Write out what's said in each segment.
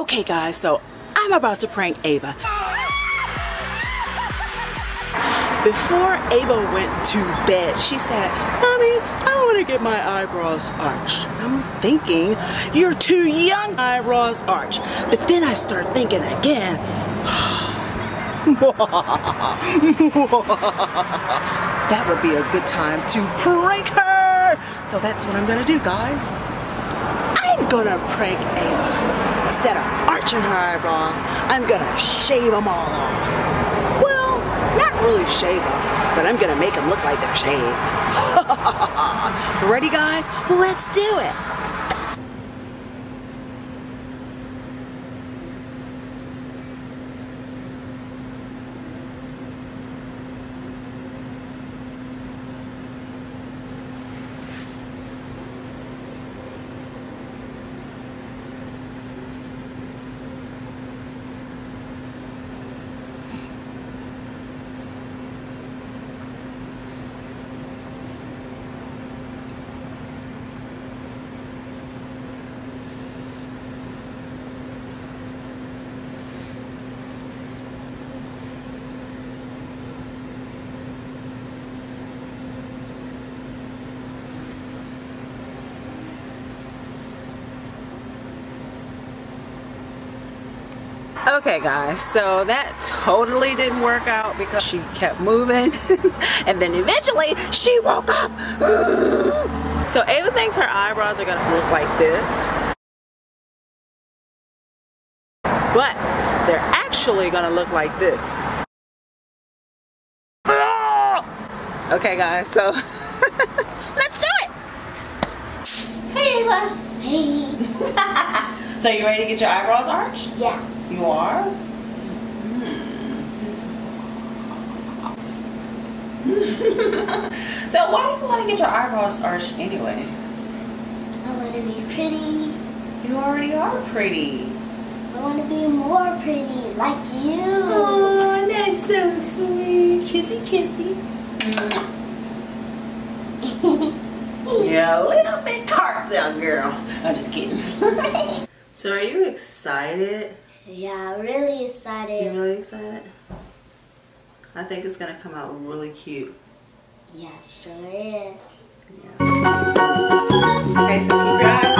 Okay guys, so I'm about to prank Ava. Before Ava went to bed, she said, Mommy, I want to get my eyebrows arched. I was thinking, you're too young, eyebrows arched. But then I started thinking again, that would be a good time to prank her. So that's what I'm gonna do, guys. I'm gonna prank Ava. Instead of arching her eyebrows, I'm gonna shave them all off. Well, not really shave them, but I'm gonna make them look like they're shaved. Ready guys? Well, let's do it. Okay guys, so that totally didn't work out because she kept moving and then eventually she woke up. so Ava thinks her eyebrows are gonna look like this. But they're actually gonna look like this. Ah! Okay guys, so let's do it! Hey Ava! Hey. So you ready to get your eyebrows arched? yeah. You are? Hmm. so why do you want to get your eyebrows arched anyway? I want to be pretty. You already are pretty. I want to be more pretty, like you. Oh, that's so sweet. Kissy, kissy. Yeah, a little bit tart there, girl. I'm just kidding. so are you excited? Yeah, really You excited. really excited? I think it's gonna come out really cute. Yeah, sure is. Okay, so keep your eyes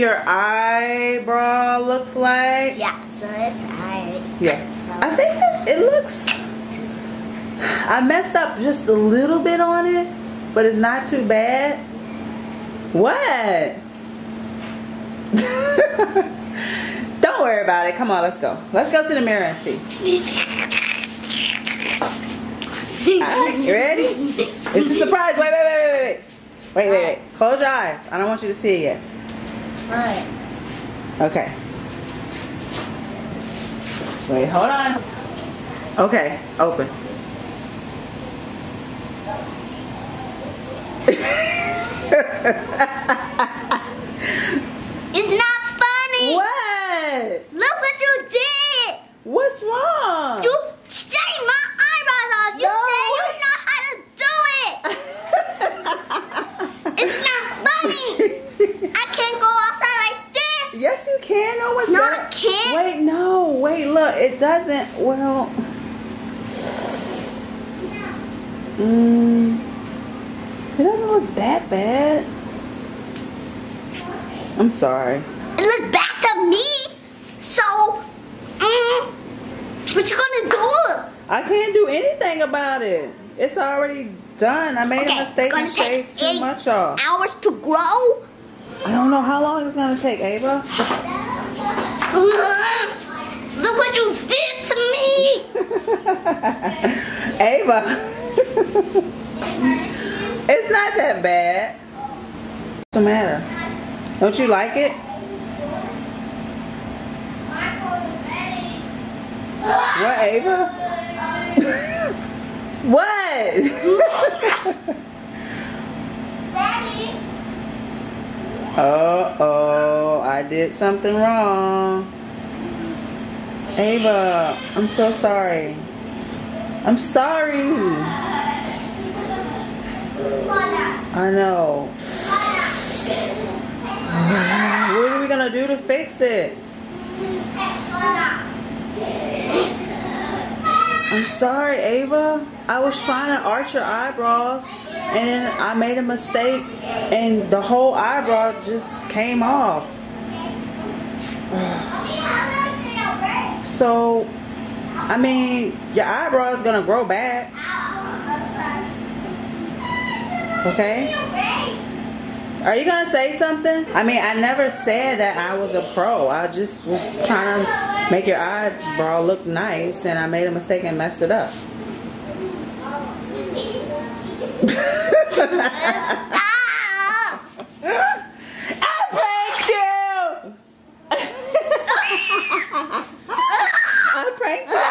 your eyebrow looks like? Yeah, so it's alright. Yeah. I think it, it looks. I messed up just a little bit on it, but it's not too bad. What? Don't worry about it. Come on, let's go. Let's go to the mirror and see. All right, you ready? It's a surprise. Wait, wait, wait, wait, wait. Wait, wait, wait. Close your eyes. I don't want you to see it yet. What? Okay. Wait, hold on. Okay, open. It's not funny. What? Look what you did. What's wrong? You shaved my eyebrows off. You No. say you know how to do it. it's not funny. I can't go outside like this. yes, you can. No, what's No, that? I can't. Wait, no. Wait, look. It doesn't. Well. Mm, it doesn't look that bad. I'm sorry. It looked back to me. So, mm, what you gonna do? I can't do anything about it. It's already done. I made Okay, a mistake and shaved too much off. hours to grow. I don't know how long it's gonna take, Ava. Look what you did to me. Ava. it's not that bad. What's the matter? Don't you like it? What, Ava? what? uh oh, I did something wrong. Ava, I'm so sorry. I'm sorry. I know. What are we gonna do to fix it? I'm sorry, Ava. I was trying to arch your eyebrows and I made a mistake and the whole eyebrow just came off. So, I mean, your eyebrow is gonna grow back, okay? Are you gonna say something? I mean, I never said that I was a pro. I just was trying to make your eyebrow look nice, and I made a mistake and messed it up. right?